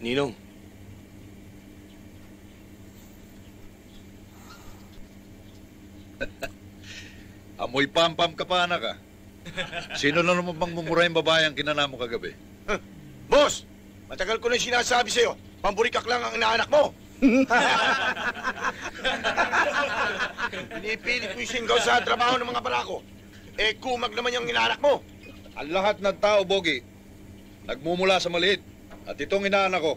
Ninong, Amoy pampam ka pa, anak, ah. Sino na naman bang mumura yung babae ang kinanamo kagabi? Boss, matagal ko na yung sinasabi sa'yo. Pamburikak lang ang inaanak mo. Pinipilit mo yung singgaw sa trabaho ng mga barako. Eh, kumag naman yung inaanak mo. Ang lahat ng tao, Bogi, nagmumula sa maliit. At itong inaanak ko,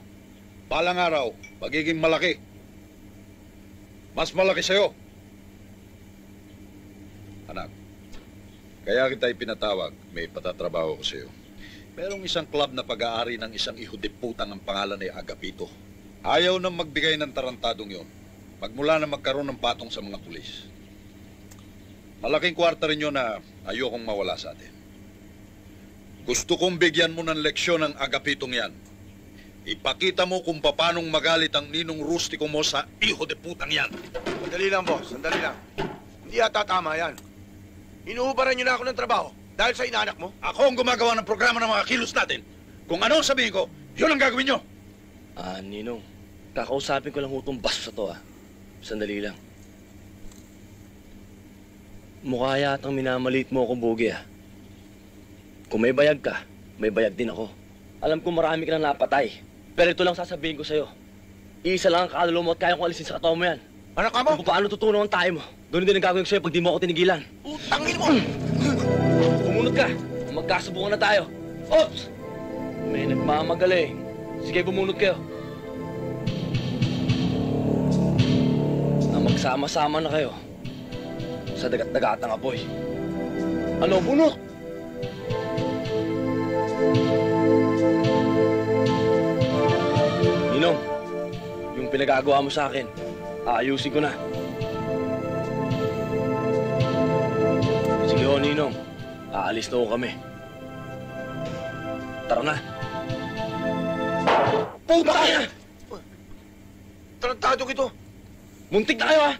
balang araw, magiging malaki. Mas malaki sa'yo. Anak, kaya kita ipinatawag, may patatrabaho ko sa'yo. Merong isang club na pag-aari ng isang ihudiputang ang pangalan ay Agapito. Ayaw nang magbigay ng tarantadong yon. Magmula na magkaroon ng patong sa mga pulis. Malaking kwarta rin yun na ayokong mawala sa atin. Gusto kong bigyan mo ng leksyon ng agapitong yan. Ipakita mo kung paanong magalit ang ninong rustiko mo sa iho de putang yan. Sandali lang, boss. Sandali lang. Hindi yata tama yan. Inuubaran niyo na ako ng trabaho dahil sa inaanak mo. Ako ang gumagawa ng programa ng mga kilos natin. Kung ano ang sabihin ko, yun ang gagawin nyo. ah, Ninong, kakausapin ko lang ho itong baso sa to, ah. Sandali lang. Mukha yatang minamaliit mo ako, Bugi, ah. Kung may bayag ka, may bayag din ako. Alam ko marami ka nang napatay. Pero ito lang sasabihin ko sa'yo. Iisa lang ang kaluluwa mo at kaya kong alisin sa katawan mo yan. Anak ka mo? Kung paano tutunaw ang tayo mo. Doon din ang gagawin ko sa'yo pag di mo ako tinigilan. Utangin mo! Bumunot ka. Magkasubukan na tayo. Oops! May nagmamagaling. Sige, bumunot kayo. Na magsama-sama na kayo sa dagat-dagatang apoy. Ano, bunot? Pinagagawa mo sa akin, aayusin ko na. Sige ho, Ninong. Aalis na ho kami. Tara na. Puta! Tarantado ito. Muntik na kayo, ha?